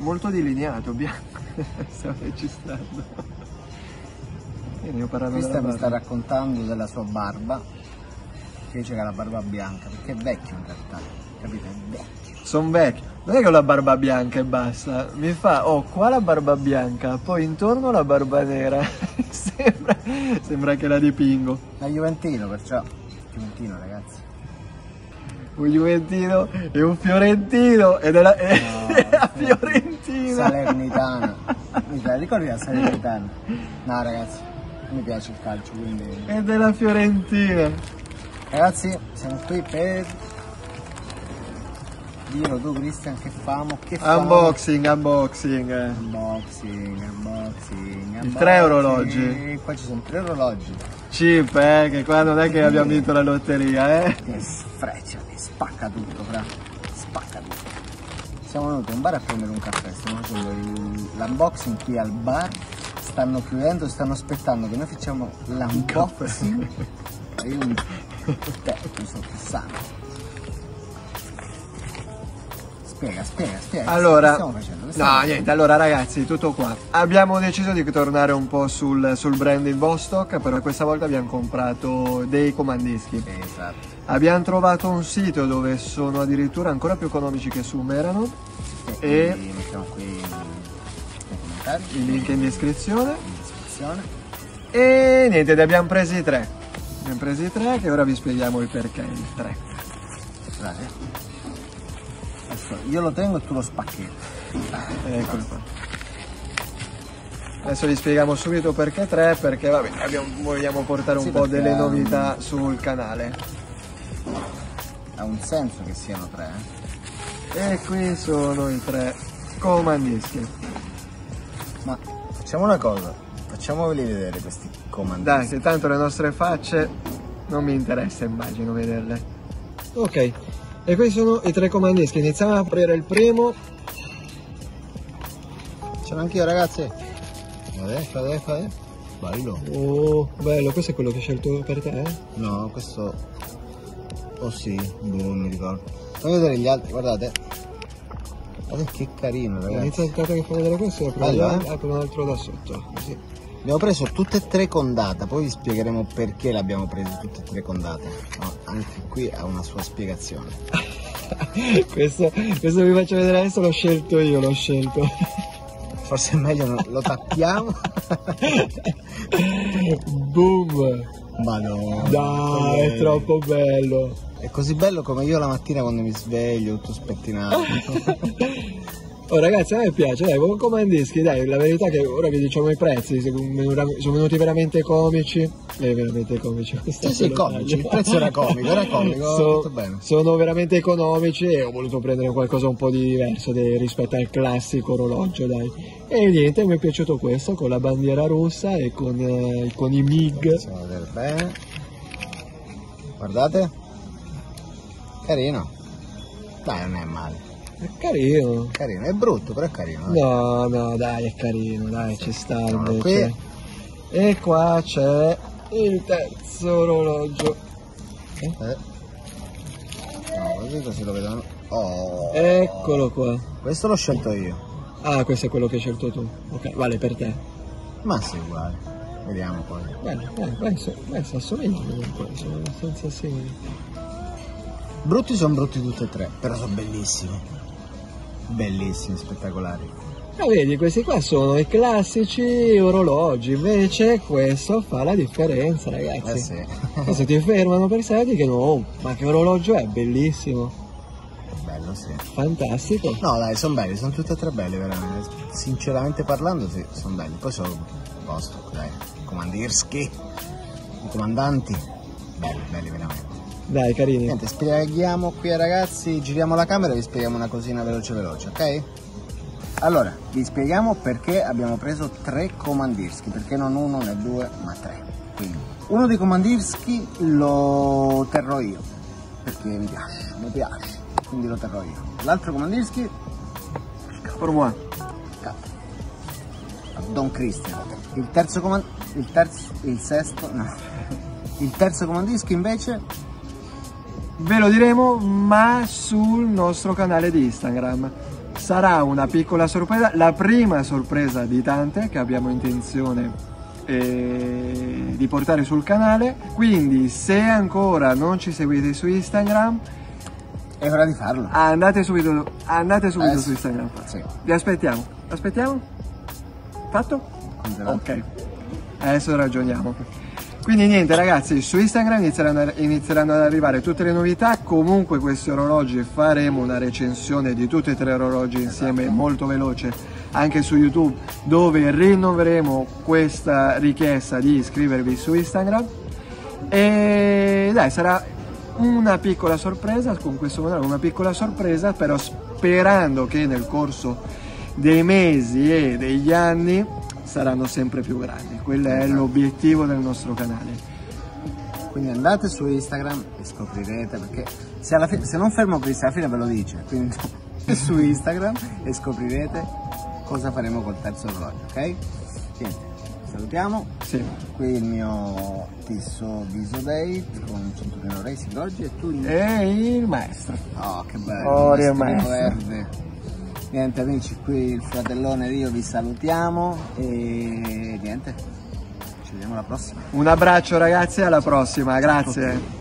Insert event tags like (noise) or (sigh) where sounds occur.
molto delineato, bianco. Stiamo registrando. Ho Questa mi sta raccontando della sua barba, che dice che ha la barba bianca, perché è vecchio in realtà, capite? È vecchio. Sono vecchio. Non è che ho la barba bianca e basta. Mi fa, oh, qua la barba bianca, poi intorno la barba nera. (laughs) sembra, sembra che la dipingo. Ma Juventino, perciò. Juventino, ragazzi. Un Juventino e un Fiorentino ed è la, (laughs) è No, sì. Fiorentina. Salernitana. (laughs) Mi ricordi la Salernitana? No, ragazzi, mi piace il calcio, quindi. Ed è la Fiorentina. Ragazzi, siamo qui per. Dillo tu, Cristian, che famo? Che famo? Unboxing, unboxing. eh. Unboxing, unboxing, unboxing. tre orologi. Qua ci sono tre orologi. Chip, eh, che qua non è che abbiamo vinto la lotteria, eh. Che sfreccia, spacca tutto, fra. Spacca tutto. Siamo venuti a un bar a prendere un caffè, stiamo facendo l'unboxing qui al bar. Stanno chiudendo, stanno aspettando che noi facciamo l'unboxing. Io un tè, mi sto fissando. Spiega, spiega, spiega. Allora, stiamo facendo? No, facendo? niente, allora ragazzi, tutto qua. Abbiamo deciso di tornare un po' sul, sul brand in Vostok, però questa volta abbiamo comprato dei comandischi. Esatto. Abbiamo trovato un sito dove sono addirittura ancora più economici che su Merano, E- quindi mettiamo qui il link è in descrizione. in descrizione. E niente, ne abbiamo presi tre. Ne abbiamo presi tre che ora vi spieghiamo il perché, il tre. Guardate. Adesso io lo tengo e tu lo spacchetti. Eccolo qua. Adesso vi spieghiamo subito perché tre, perché vabbè, abbiamo- vogliamo portare un Sì, po' delle novità sul canale. Ha un senso che siano tre, eh? E qui sono i tre comandischi. Ma facciamo una cosa, facciamoli vedere questi comandi. Dai, che tanto le nostre facce non mi interessa, immagino vederle. Ok, e questi sono i tre comandischi. Iniziamo a aprire il primo. Ce l'ho anch'io ragazzi. Guardate, fate, fate. Bello. Oh, bello, questo è quello che hai scelto per te, eh? No, questo... Oh sì, boh, non mi ricordo. Fammi vedere gli altri, guardate. Guardate che carino ragazzi. Inizia intanto che fai vedere questo e un- eh? un altro da sotto. Così. Abbiamo preso tutte e tre con data, poi vi spiegheremo perché le abbiamo prese tutte e tre con data. No, anche qui ha una sua spiegazione. (laughs) questo, questo vi faccio vedere adesso, l'ho scelto io, l'ho scelto. Forse è meglio non- lo tappiamo. (laughs) Boom! Madonna. Dai, è troppo bello. È così bello come io la mattina quando mi sveglio, tutto spettinato. (laughs) Oh ragazzi, a me piace, dai, con comandischi, dai, la verità è che ora vi diciamo i prezzi, sono venuti- veramente comici, eh, veramente comici. sì, sì, comici, il prezzo era comico, era comico, So-. Sono veramente economici e ho voluto prendere qualcosa un po' di diverso de- rispetto al classico orologio, dai. E niente, mi è piaciuto questo con la bandiera russa e con, eh, con i MIG. Guardate. Carino. Dai, non è male. È carino. Carino, è brutto, però è carino. dai. No, no, dai, è carino, dai, ci sta invece. E qua c'è il terzo orologio. Eh. No, così lo vedono. Oh. Eccolo qua. Questo l'ho scelto io. Ah, questo è quello che hai scelto tu. Ok, vale per te. Ma sì, uguale. Vediamo poi. Bene, bene, beh, so- beh, si assomigliano comunque, sono abbastanza simili. Brutti sono brutti tutti e tre, però sono bellissimi. Bellissimi, spettacolari. Ah, vedi, questi qua sono i classici orologi, invece questo fa la differenza, ragazzi. Eh sì. Se ti fermano per sé dicono, oh, ma che orologio è, bellissimo, Bello, sì. fantastico. No, dai, sono belli, sono tutti e tre belli, veramente. Sinceramente parlando, sì, sono belli. Poi sono posto, dai. Comandirski, i comandanti, belli, belli veramente. Dai, carini. Niente, spieghiamo qui ai ragazzi, giriamo la camera e vi spieghiamo una cosina veloce veloce, ok? Allora, vi spieghiamo perché abbiamo preso tre comandirski, perché non uno né due, ma tre. Quindi, uno dei comandirski lo terrò io, perché mi piace, mi piace, quindi lo terrò io. L'altro comandirski, moi. cazzo, a Don Christian. Il terzo comand... il terzo... il sesto... no. (laughs) Il terzo comandischi invece Ve lo diremo, ma sul nostro canale di Instagram. sarà una piccola sorpresa, la prima sorpresa di tante che abbiamo intenzione eh, di portare sul canale. Quindi se ancora non ci seguite su Instagram, è ora di farlo. Andate subito, andate subito Adesso. su Instagram. Sì. Vi aspettiamo. Aspettiamo? Fatto? Ok. Adesso ragioniamo. Quindi niente ragazzi, su Instagram inizieranno, inizieranno ad arrivare tutte le novità, comunque questi orologi faremo una recensione di tutti e tre orologi insieme molto veloce anche su YouTube dove rinnoveremo questa richiesta di iscrivervi su Instagram. E dai sarà una piccola sorpresa con questo modello, una piccola sorpresa però sperando che nel corso dei mesi e degli anni saranno sempre più grandi. Quello è l'obiettivo del nostro canale. Quindi andate su Instagram e scoprirete perché se, alla fine, se non fermo Cristian alla fine ve lo dice. Quindi (laughs) su Instagram e scoprirete cosa faremo col terzo orologio, ok? Niente, salutiamo. Sì. Qui il mio Tisso Viso Date con cinturino racing oggi e tu il... E il maestro. Oh che bello, Oh, questo maestro. Niente amici, qui il fratellone e io vi salutiamo e niente, ci vediamo alla prossima. Un abbraccio ragazzi, alla prossima, grazie.